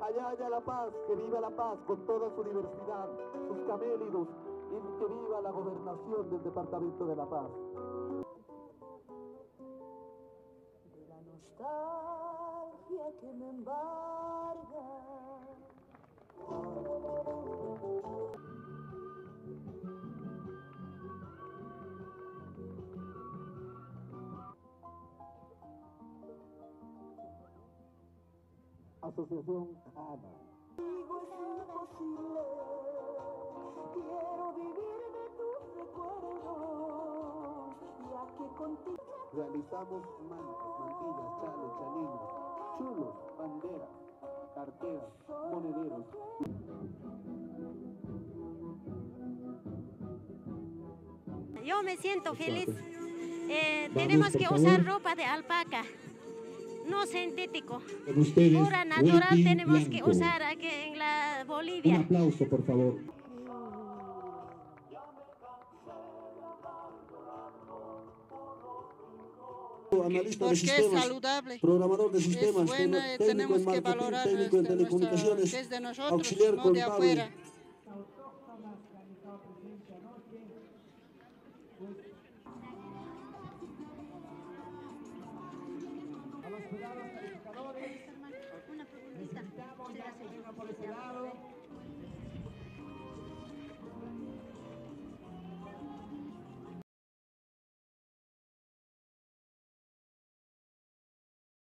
Allá, allá la paz, que viva la paz con toda su diversidad, sus camélidos, y que viva la gobernación del Departamento de la Paz. La nostalgia que me embarga. Asociación ANA. Digo es imposible, quiero vivir de tus recuerdos, ya que contigo Realizamos mantas, mantillas, chales, chalinas, chulos, banderas, carteras, monederos. Yo me siento feliz. Eh, tenemos que usar ropa de alpaca, no sintético. Con ustedes, Pura natural Wendy tenemos que usar aquí en la Un Bolivia. aplauso, por favor. Analista de porque es sistemas, saludable. programador de Es sistemas, buena técnico en tenemos que valorar técnico en nuestra- telecomunicaciones, nuestra- que es de nosotros, auxiliar no de Una preguntita.